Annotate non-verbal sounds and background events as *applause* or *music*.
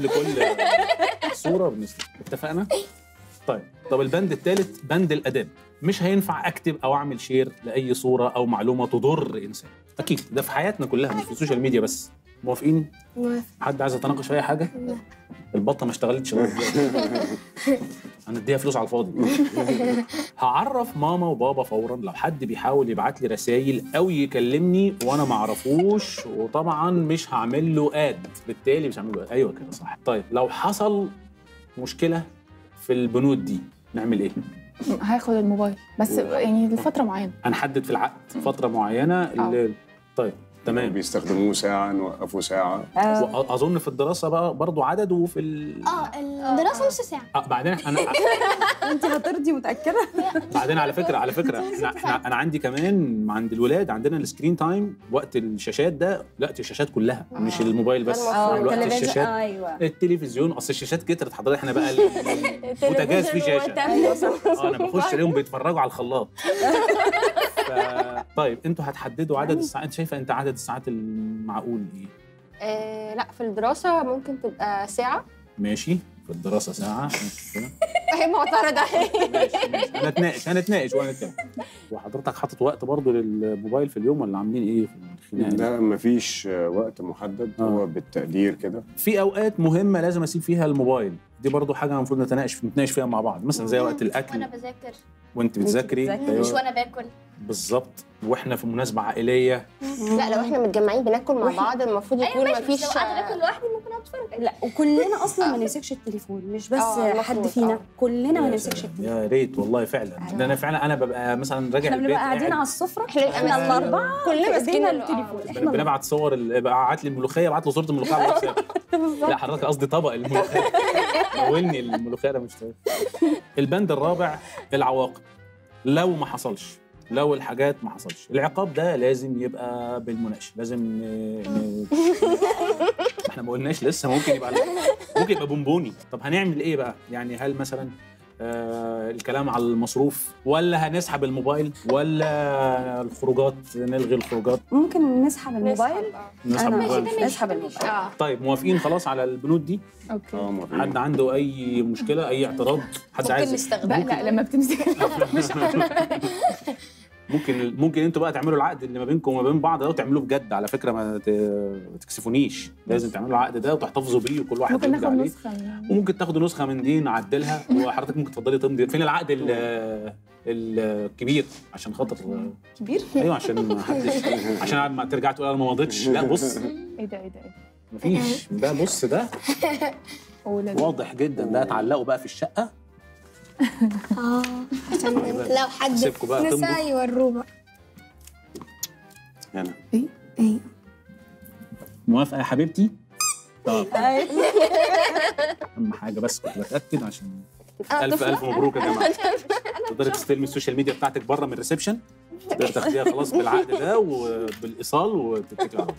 لكل صورة بنسبه اتفقنا؟ طيب طب البند الثالث بند الأداب. مش هينفع أكتب أو أعمل share لأي صورة أو معلومة تضر انسان أكيد ده في حياتنا كلها مش في ال social media بس. موافقين موافق. حد عايز يتناقش في أي حاجة. البطة ما اشتغلتش دلوقتي. هنديها *laughs* فلوس على الفاضي. هعرف ماما وبابا فورا لو حد بيحاول يبعت لي رسائل أو يكلمني وأنا ما أعرفوش وطبعا مش هعمل له add بالتالي مش هعمل له add أيوه كده صح. طيب لو حصل مشكلة في البنود دي نعمل إيه؟ هاخد الموبايل. بس يعني لفترة معينة. هنحدد في العقد. فترة معينة اللي... طيب. تمام. بيستخدموه ساعة نوقفه ساعة. وأظن في الدراسة بقى برضو عدد وفي ال... آه الدراسة نص ساعة. آه بعدين أنا *laughs* أنت هترضي متأكدة؟ بعدين على فكرة على فكرة *laughs* أنا عندي كمان عند الولاد عندنا ال screen time وقت الشاشات ده لا الشاشات كلها مش الموبايل بس. آه وقت التلفزيون. الشاشات. أيوه. التلفزيون أصل الشاشات كترت حضرتك إحنا بقى البوتاجاز فيه شاشة. آه أنا بخش الاقيهم بيتفرجوا على الخلاط. *laughs* ف... طيب أنتوا هتحددوا عدد الساعات انت شايفة انت عدد الساعات المعقول إيه؟ آه لا في الدراسة ممكن تبقى ساعة. ماشي في الدراسة ساعة. ماشي كده. *laughs* هي معترضة. *laughs* ماشي ماشي. هنتناقش هنتناقش وهنتكلم. وحضرتك حاطط وقت برضه للموبايل في اليوم ولا عاملين إيه في الخناقة؟ ده مفيش وقت محدد. آه. هو بالتقدير كده. في أوقات مهمة لازم أسيب فيها الموبايل. دي برضه حاجة المفروض نتناقش نتناقش فيها مع بعض. مثلا زي وقت الأكل. وأنا بذاكر. وأنت بتذاكري. مش أيوة، وأنا باكل. بالظبط. وإحنا في مناسبة عائلية. لا لو إحنا متجمعين بناكل مع بعض المفروض يكون بس مفيش لو قاعدة باكل لوحدي اتفرج لا وكلنا أصلا ما نمسكش التليفون مش بس آه، حد فينا آه. كلنا ما يا نمسكش التليفون. يا ريت والله فعلا. ده أنا فعلا أنا ببقى مثلا راجع إحنا بنبقى قاعدين قاعد- على السفرة إحنا الاربعه كلنا ماسكين التليفون. آه. إحنا بنبعت صور بعت لي الملوخية بعت له صورة الملوخية على الواتساب. *laughs* *laughs* لا حضرتك قصدي طبق الملوخية. مولني الملوخية ده مش طيب. البند الرابع العواقب لو ما حصلش لو الحاجات ما حصلش. العقاب ده لازم يبقى بالمناقشة لازم *laughs* ما قلناش لسه ممكن يبقى *laughs* ممكن يبقى بونبوني. طب هنعمل إيه بقى؟ يعني هل مثلا آه الكلام على المصروف ولا هنسحب الموبايل ولا الخروجات نلغي الخروجات؟ ممكن نسحب الموبايل. نسحب أنا الموبايل. نسحب الموبايل. آه. طيب موافقين خلاص على البنود دي؟ أوكي. آه موافقين. حد عنده أي مشكلة أي اعتراض؟ حد ممكن عايز؟ نستخدمه لا لما بتمسك *laughs* *laughs* ممكن ممكن أنتوا بقى تعملوا العقد اللي ما بينكم وما بين بعض ده وتعملوه بجد على فكرة ما تكسفونيش. لازم تعملوا العقد ده وتحتفظوا بيه وكل واحد ممكن ناخد عليه. نسخة من- وممكن تاخدوا نسخة من دي نعدلها وحضرتك ممكن تفضلي تمضي. فين العقد ال- الكبير؟ عشان خاطر كبير؟ أيوه عشان ما حدش عشان ما ترجع تقول أنا ما مضيتش. لا بص. إيه ده إيه ده إيه مفيش. ده بص ده. *laughs* واضح جدا. ده اتعلقوا بقى في الشقة. آه عشان لو حد نسى يوروه بقى. هنا إيه موافقة يا حبيبتي؟ طب *laughs* أهم حاجة بس كنت بتأكد عشان ألف ألف مبروك يا جماعة. *laughs* تقدري تستلمي ال social media بتاعتك بره من ال reception؟ تقدري تاخديها خلاص بالعقد ده وبالإيصال وتتكلي على طول